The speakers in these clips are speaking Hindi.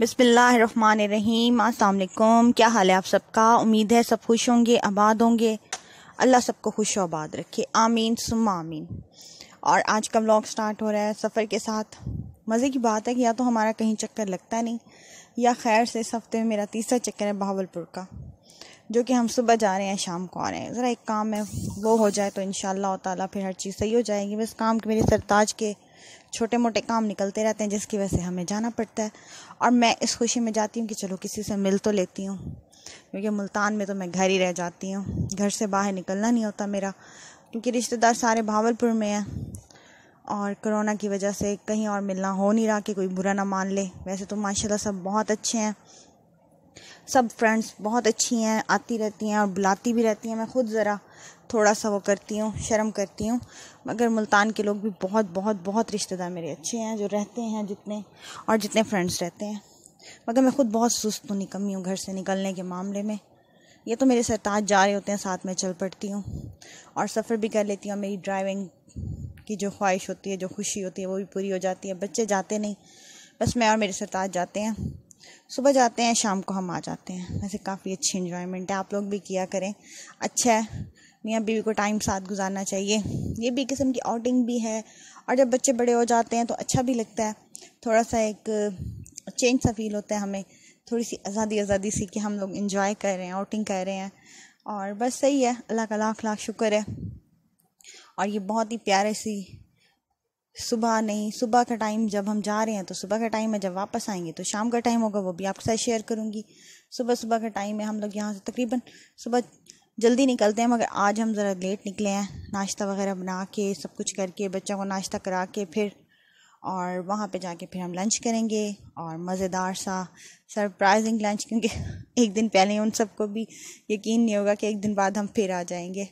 बिसमीम अल्लाम क्या हाल है आप सबका? उम्मीद है सब खुश होंगे, आबाद होंगे। अल्लाह सबको खुश आबाद रखे। आमीन सुम आमीन। और आज का व्लॉग स्टार्ट हो रहा है सफ़र के साथ। मज़े की बात है कि या तो हमारा कहीं चक्कर लगता नहीं, या खैर से इस हफ़्ते में मेरा तीसरा चक्कर है बहावलपुर का, जो कि हम सुबह जा रहे हैं, शाम को आ रहे हैं। ज़रा एक काम है, वो हो जाए तो इन ताला फिर हर चीज़ सही हो जाएगी। बस काम के मेरे सरताज के छोटे मोटे काम निकलते रहते हैं, जिसकी वजह से हमें जाना पड़ता है। और मैं इस खुशी में जाती हूँ कि चलो किसी से मिल तो लेती हूँ, क्योंकि मुल्तान में तो मैं घर ही रह जाती हूँ। घर से बाहर निकलना नहीं होता मेरा, क्योंकि रिश्तेदार सारे भावलपुर में हैं। और कोरोना की वजह से कहीं और मिलना हो नहीं रहा कि कोई बुरा ना मान ले। वैसे तो माशाल्लाह सब बहुत अच्छे हैं। सब फ्रेंड्स बहुत अच्छी हैं, आती रहती हैं और बुलाती भी रहती हैं। मैं खुद ज़रा थोड़ा सा वो करती हूँ, शर्म करती हूँ। मगर मुल्तान के लोग भी बहुत बहुत बहुत रिश्तेदार मेरे अच्छे हैं, जो रहते हैं, जितने, और जितने फ्रेंड्स रहते हैं। मगर मैं खुद बहुत सुस्त हूँ, निकम्मी हूँ घर से निकलने के मामले में। ये तो मेरे सरताज जा रहे होते हैं, साथ में चल पड़ती हूँ। और सफ़र भी कर लेती हूँ मेरी ड्राइविंग की जो ख्वाहिश होती है, जो खुशी होती है, वो भी पूरी हो जाती है। बच्चे जाते नहीं, बस मैं और मेरे सरताज जाते हैं। सुबह जाते हैं, शाम को हम आ जाते हैं। वैसे काफ़ी अच्छी इन्जॉयमेंट है, आप लोग भी किया करें। अच्छा है, मियाँ बीवी को टाइम साथ गुजारना चाहिए। ये भी किस्म की आउटिंग भी है, और जब बच्चे बड़े हो जाते हैं तो अच्छा भी लगता है। थोड़ा सा एक चेंज सा फील होता है हमें। थोड़ी सी आज़ादी आज़ादी सी कि हम लोग इंजॉय कर रहे हैं आउटिंग कर रहे हैं। और बस सही है, अल्लाह का लाख लाख शुक्र है। और ये बहुत ही प्यारे सी सुबह नहीं, सुबह का टाइम जब हम जा रहे हैं तो सुबह का टाइम है जब वापस आएँगे तो शाम का टाइम होगा, वो भी आपके साथ शेयर करूँगी। सुबह सुबह का टाइम है, हम लोग यहाँ से तकरीबन सुबह जल्दी निकलते हैं, मगर आज हम ज़रा लेट निकले हैं, नाश्ता वगैरह बना के, सब कुछ करके, बच्चों को नाश्ता करा के फिर, और वहाँ पे जाके फिर हम लंच करेंगे, और मज़ेदार सा सरप्राइजिंग लंच क्योंकि एक दिन पहले उन सबको भी यकीन नहीं होगा कि एक दिन बाद हम फिर आ जाएँगे।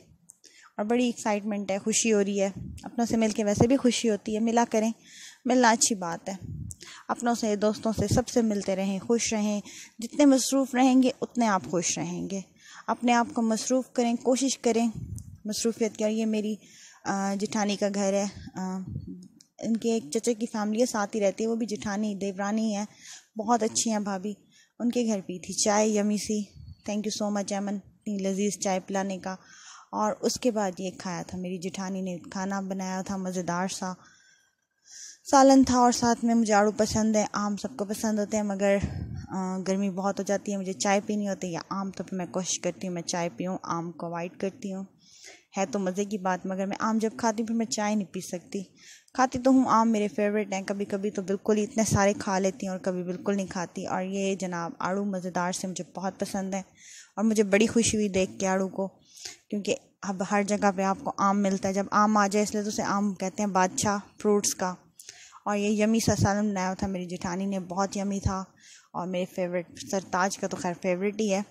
और बड़ी एक्साइटमेंट है, खुशी हो रही है। अपनों से मिल के वैसे भी खुशी होती है, मिला करें, मिलना अच्छी बात है। अपनों से, दोस्तों से सबसे मिलते रहें, खुश रहें। जितने मसरूफ़ रहेंगे, उतने आप खुश रहेंगे। अपने आप को मसरूफ़ करें, कोशिश करें। मसरूफ़ियत की ये मेरी जिठानी का घर है। इनके एक चचे की फैमिली है, साथ ही रहती है, वो भी जिठानी, देवरानी है। बहुत अच्छी हैं भाभी। उनके घर पी थी, चाय यमी सी। थैंक यू सो मच एमन इतनी लजीज चाय पिलाने का। और उसके बाद ये खाया था मेरी जिठानी ने खाना बनाया था, मज़ेदार सा। सालन था और साथ में मुझे आड़ू पसंद है, आम सबको पसंद होते हैं, मगर गर्मी बहुत हो जाती है, मुझे चाय पीनी होती है। या आम तो मैं कोशिश करती हूँ, मैं चाय पीऊँ, आम को अवॉइड करती हूँ। है तो मज़े की बात, मगर मैं आम जब खाती हूँ, फिर मैं चाय नहीं पी सकती। खाती तो हूँ, आम मेरे फेवरेट हैं कभी कभी तो बिल्कुल ही इतने सारे खा लेती हूँ और कभी बिल्कुल नहीं खाती। और ये जनाब आड़ू मज़ेदार से मुझे बहुत पसंद है। और मुझे बड़ी खुशी हुई देख के आड़ू को, क्योंकि अब हर जगह पे आपको आम मिलता है। जब आम आ जाए, इसलिए तो उसे आम कहते हैं, बादशाह फ्रूट्स का। और ये यमी सा सालन बनाया था मेरी जेठानी ने, बहुत यमी था। और मेरे फेवरेट सरताज का तो खैर फेवरेट ही है।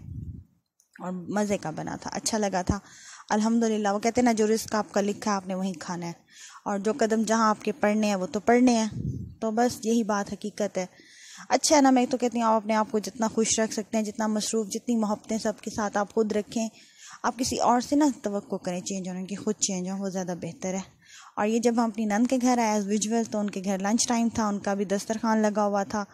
और मज़े का बना था अच्छा लगा था। अल्हम्दुलिल्लाह, वो कहते हैं ना, जो रिस्क आपका लिखा है, आपने वहीं खाना है। और जो कदम जहाँ आपके पढ़ने हैं, वो तो पढ़ने हैं। तो बस यही बात हकीकत है। अच्छा है ना, मैं तो कहती हूँ, आप अपने आप को जितना खुश रख सकते हैं, जितना मसरूफ़, जितनी मोहब्बतें सबके साथ आप खुद रखें, आप किसी और से ना तो करें चेंज होने की, खुद चेंज हो, वो ज़्यादा बेहतर है। और ये जब हम अपनी नंद के घर आए एज विजुअल तो उनके घर लंच टाइम था, उनका भी दस्तरखान लगा हुआ था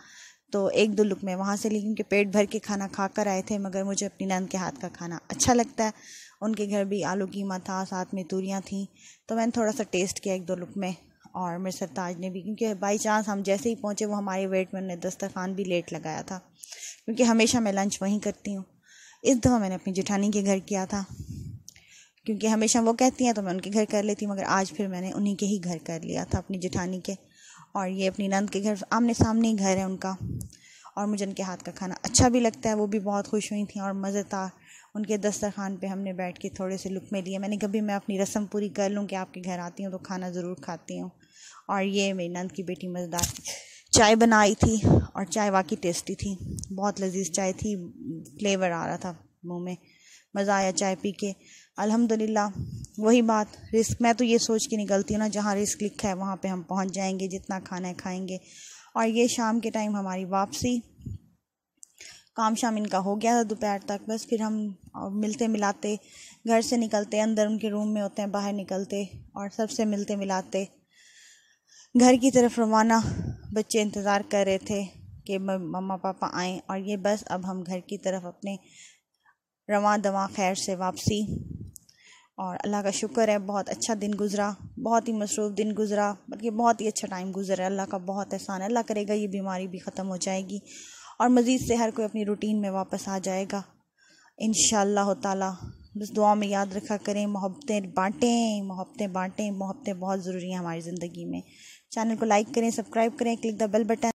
तो एक दो लुक में वहाँ से ली, क्योंकि पेट भर के खाना खा कर आए थे, मगर मुझे अपनी नंद के हाथ का खाना अच्छा लगता है। उनके घर भी आलू कीमा था, साथ में तूरियाँ थी तो मैंने थोड़ा सा टेस्ट किया एक दो लुक में। और मेरे सरताज ने भी, क्योंकि बाई चांस हम जैसे ही पहुँचे, वो हमारे वेट में उन्होंने दस्तरखान भी लेट लगाया था, क्योंकि हमेशा मैं लंच वहीं करती हूँ। इस दफ़ा मैंने अपनी जेठानी के घर किया था, क्योंकि हमेशा वो कहती हैं तो मैं उनके घर कर लेती मगर आज फिर मैंने उन्हीं के ही घर कर लिया था, अपनी जेठानी के। और ये अपनी नंद के घर आमने सामने ही घर है उनका, और मुझे उनके हाथ का खाना अच्छा भी लगता है, वो भी बहुत खुश हुई थी, और मज़ेदार उनके दस्तरखान पे हमने बैठ के थोड़े से लुक में लिए। मैंने कभी मैं अपनी रस्म पूरी कर लूँ कि आपके घर आती हूँ तो खाना ज़रूर खाती हूँ। और ये मेरी नंद की बेटी मज़ेदार चाय बनाई थी और चाय वाकई टेस्टी थी। बहुत लजीज चाय थी, फ्लेवर आ रहा था मुँह में। मज़ा आया चाय पी के। अल्हम्दुलिल्लाह, वही बात, रिस्क। मैं तो ये सोच के निकलती हूँ ना, जहाँ रिस्क लिखा है, वहाँ पे हम पहुँच जाएँगे, जितना खाना है खाएँगे। और ये शाम के टाइम हमारी वापसी। काम शाम इनका हो गया था दोपहर तक, बस फिर हम मिलते मिलाते घर से निकलते, अंदर उनके रूम में होते हैं, बाहर निकलते और सबसे मिलते मिलाते। घर की तरफ़ रवाना बच्चे इंतज़ार कर रहे थे कि मम्मा पापा आएँ और ये बस अब हम घर की तरफ़ अपने रवा दवा खैर से वापसी। और अल्लाह का शुक्र है, बहुत अच्छा दिन गुज़रा, बहुत ही मसरूफ़ दिन गुज़रा, बल्कि बहुत ही अच्छा टाइम गुजरा अल्लाह का बहुत एहसान है, अल्लाह करेगा ये बीमारी भी ख़त्म हो जाएगी और मज़ीद से हर कोई अपनी रूटीन में वापस आ जाएगा। इन ताला, बस दुआ में याद रखा करें, मोहब्बतें बांटें मोहब्बतें बांटें, मोहब्बतें बहुत ज़रूरी हैं हमारी ज़िंदगी में। चैनल को लाइक करें सब्सक्राइब करें क्लिक द बेल बटन।